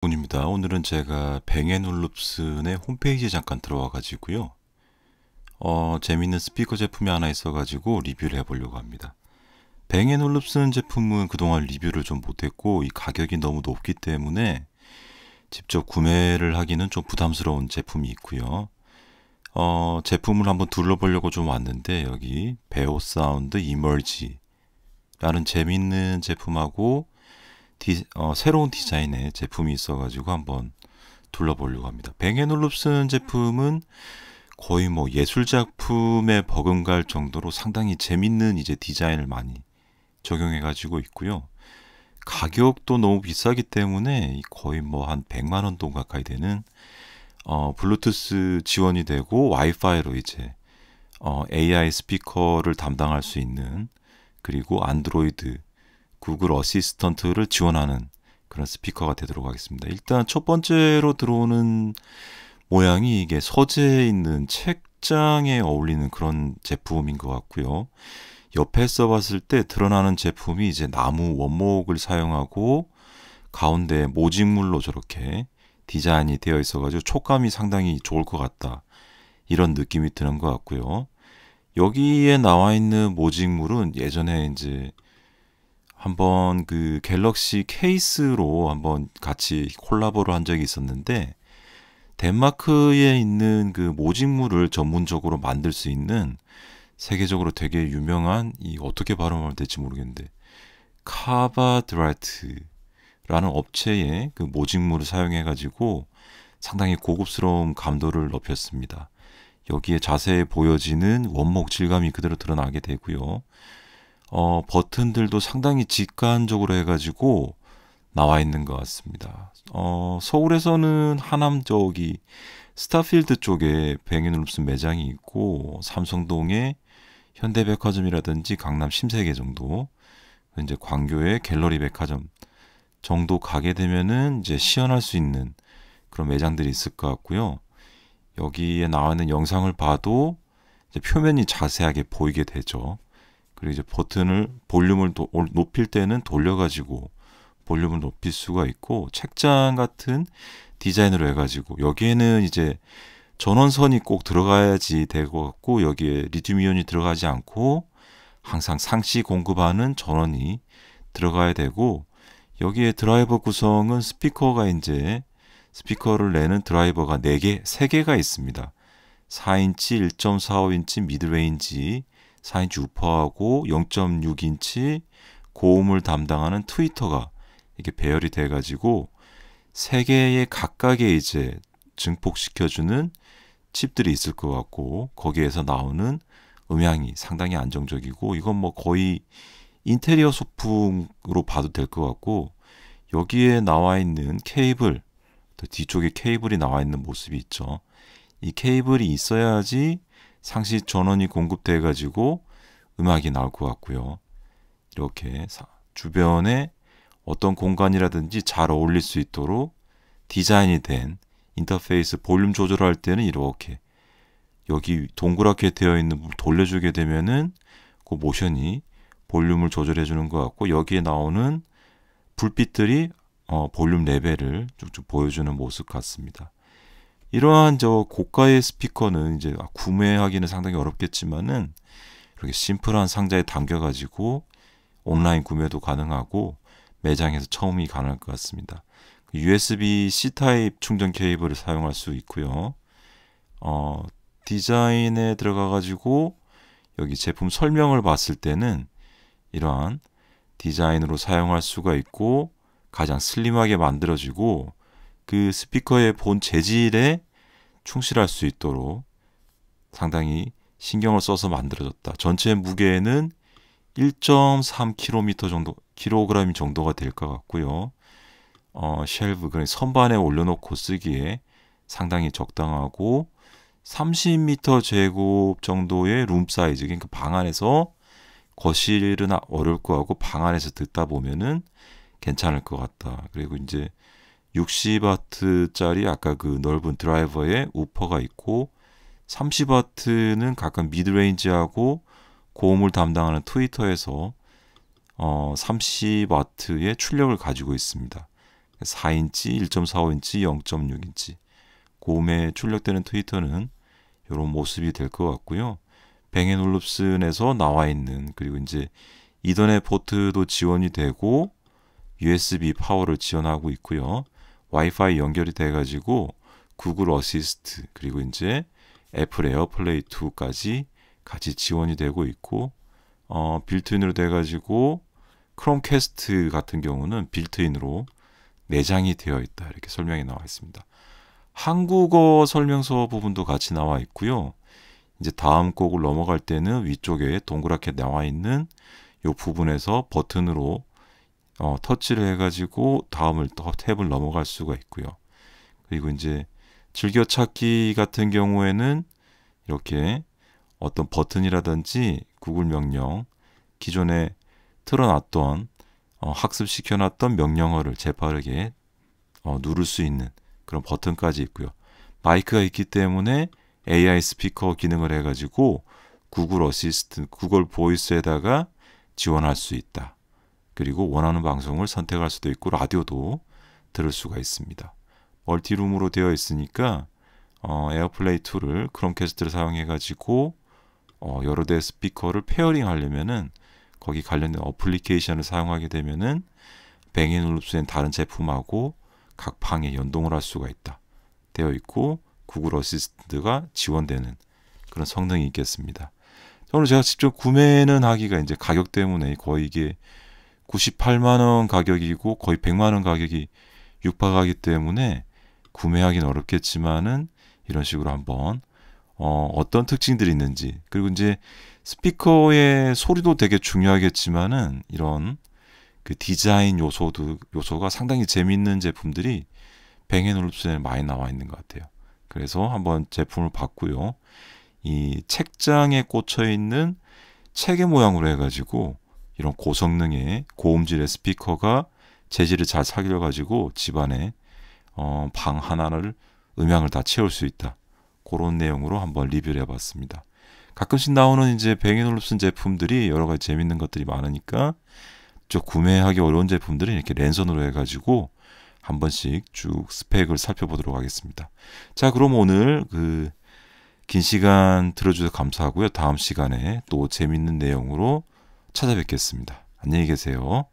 분입니다. 오늘은 제가 뱅앤올룹슨의 홈페이지에 잠깐 들어와 가지고요. 어, 재밌는 스피커 제품이 하나 있어 가지고 리뷰를 해보려고 합니다. 뱅앤올룹슨 제품은 그동안 리뷰를 좀 못했고 이 가격이 너무 높기 때문에 직접 구매를 하기는 좀 부담스러운 제품이 있고요. 어, 제품을 한번 둘러보려고 좀 왔는데 여기 Beosound Emerge 라는 재밌는 제품하고 디, 어, 새로운 디자인의 제품이 있어가지고 한번 둘러보려고 합니다. 뱅앤올룹슨 제품은 거의 뭐 예술 작품에 버금갈 정도로 상당히 재밌는 이제 디자인을 많이 적용해 가지고 있고요. 가격도 너무 비싸기 때문에 거의 뭐 한 100만 원 돈 가까이 되는 어, 블루투스 지원이 되고 와이파이로 이제 어, AI 스피커를 담당할 수 있는 그리고 안드로이드 구글 어시스턴트를 지원하는 그런 스피커가 되도록 하겠습니다. 일단 첫 번째로 들어오는 모양이 이게 서재에 있는 책장에 어울리는 그런 제품인 것 같고요. 옆에서 봤을 때 드러나는 제품이 이제 나무 원목을 사용하고 가운데 모직물로 저렇게 디자인이 되어 있어가지고 촉감이 상당히 좋을 것 같다. 이런 느낌이 드는 것 같고요. 여기에 나와 있는 모직물은 예전에 이제 한번 그 갤럭시 케이스로 한번 같이 콜라보를 한 적이 있었는데 덴마크에 있는 그 모직물을 전문적으로 만들 수 있는 세계적으로 되게 유명한 이 어떻게 발음하면 될지 모르겠는데 Kvadrat이라는 업체의 그 모직물을 사용해 가지고 상당히 고급스러운 감도를 높였습니다. 여기에 자세히 보여지는 원목 질감이 그대로 드러나게 되고요. 어, 버튼들도 상당히 직관적으로 해가지고 나와 있는 것 같습니다. 어, 서울에서는 하남 저기 스타필드 쪽에 뱅앤올룹슨 매장이 있고 삼성동에 현대백화점이라든지 강남 심세계 정도 이제 광교의 갤러리 백화점 정도 가게 되면은 이제 시연할 수 있는 그런 매장들이 있을 것 같고요. 여기에 나와 있는 영상을 봐도 표면이 자세하게 보이게 되죠. 그리고 이제 버튼을 볼륨을 도, 높일 때는 돌려가지고 볼륨을 높일 수가 있고 책장 같은 디자인으로 해가지고 여기에는 이제 전원선이 꼭 들어가야지 될것 같고 여기에 리튬이온이 들어가지 않고 항상 상시 공급하는 전원이 들어가야 되고 여기에 드라이버 구성은 스피커가 이제 스피커를 내는 드라이버가 4개, 3개가 있습니다. 4인치, 1.45인치 midrange, 4인치 우퍼하고 0.6인치 고음을 담당하는 트위터가 이렇게 배열이 돼 가지고 세 개의 각각의 이제 증폭시켜 주는 칩들이 있을 것 같고 거기에서 나오는 음향이 상당히 안정적이고 이건 뭐 거의 인테리어 소품으로 봐도 될 것 같고 여기에 나와 있는 케이블 또 뒤쪽에 케이블이 나와 있는 모습이 있죠. 이 케이블이 있어야지 상시 전원이 공급돼 가지고 음악이 나올 것 같고요. 이렇게 주변에 어떤 공간이라든지 잘 어울릴 수 있도록 디자인이 된 인터페이스 볼륨 조절할 때는 이렇게 여기 동그랗게 되어 있는 부분 돌려주게 되면은 그 모션이 볼륨을 조절해 주는 것 같고 여기에 나오는 불빛들이 어, 볼륨 레벨을 쭉쭉 보여주는 모습 같습니다. 이러한 저 고가의 스피커는 이제 구매하기는 상당히 어렵겠지만은 이렇게 심플한 상자에 담겨가지고 온라인 구매도 가능하고 매장에서 처음이 가능할 것 같습니다. USB-C 타입 충전 케이블을 사용할 수 있고요. 어, 디자인에 들어가가지고 여기 제품 설명을 봤을 때는 이러한 디자인으로 사용할 수가 있고 가장 슬림하게 만들어지고 그 스피커의 본 재질에 충실할 수 있도록 상당히 신경을 써서 만들어졌다. 전체 무게는 1.3km 정도, 킬로그램 정도가 될 것 같고요. 어, shelf, 그러니까 선반에 올려놓고 쓰기에 상당히 적당하고 30m 제곱 정도의 룸 사이즈, 그러니까 방 안에서 거실은 어려울 것 같고 방 안에서 듣다 보면은 괜찮을 것 같다. 그리고 이제 60와트짜리 아까 그 넓은 드라이버에 우퍼가 있고 30와트는 각각 midrange하고 고음을 담당하는 트위터에서 어, 30와트의 출력을 가지고 있습니다. 4인치, 1.45인치, 0.6인치. 고음에 출력되는 트위터는 이런 모습이 될 것 같고요. Bang & Olufsen에서 나와 있는 그리고 이제 이더넷 포트도 지원이 되고 USB 파워를 지원하고 있고요. 와이파이 연결이 돼 가지고 Google Assist 그리고 이제 Apple AirPlay 2까지 같이 지원이 되고 있고 어, built-in으로 돼 가지고 Chromecast 같은 경우는 built-in으로 내장이 되어 있다 이렇게 설명이 나와 있습니다. 한국어 설명서 부분도 같이 나와 있고요. 이제 다음 곡을 넘어갈 때는 위쪽에 동그랗게 나와 있는 이 부분에서 버튼으로 어, 터치를 해가지고 다음을 또 tap을 넘어갈 수가 있고요. 그리고 이제 즐겨찾기 같은 경우에는 이렇게 어떤 버튼이라든지 구글 명령 기존에 틀어놨던 어, 학습시켜놨던 명령어를 재빠르게 어, 누를 수 있는 그런 버튼까지 있고요. 마이크가 있기 때문에 AI 스피커 기능을 해가지고 Google Assist, Google Voice에다가 지원할 수 있다. 그리고 원하는 방송을 선택할 수도 있고 라디오도 들을 수가 있습니다. multi-room으로 되어 있으니까 어, AirPlay 2를 Chromecast를 사용해 가지고 어, 여러 대의 스피커를 pairing 하려면은 거기 관련된 application을 사용하게 되면은 Bang & Olufsen 다른 제품하고 각 방에 연동을 할 수가 있다. 되어 있고 Google Assist가 지원되는 그런 성능이 있겠습니다. 오늘 제가 직접 구매는 하기가 이제 가격 때문에 거의 이게 98만 원 가격이고 거의 100만 원 가격이 육박하기 때문에 구매하기는 어렵겠지만은 이런 식으로 한번 어, 어떤 특징들이 있는지 그리고 이제 스피커의 소리도 되게 중요하겠지만은 이런 그 디자인 요소도 요소가 상당히 재밌는 제품들이 뱅앤올룹슨에 많이 나와 있는 것 같아요. 그래서 한번 제품을 봤고요. 이 책장에 꽂혀 있는 책의 모양으로 해가지고 이런 고성능의 고음질의 스피커가 재질을 잘 사귀어 가지고 집안에 어, 방 하나를 음향을 다 채울 수 있다. 그런 내용으로 한번 리뷰를 해봤습니다. 가끔씩 나오는 이제 뱅앤올룹슨 제품들이 여러 가지 재밌는 것들이 많으니까 저 구매하기 어려운 제품들은 이렇게 랜선으로 해가지고 한 번씩 쭉 스펙을 살펴보도록 하겠습니다. 자, 그럼 오늘 그 긴 시간 들어주셔서 감사하고요. 다음 시간에 또 재밌는 내용으로 찾아뵙겠습니다. 안녕히 계세요.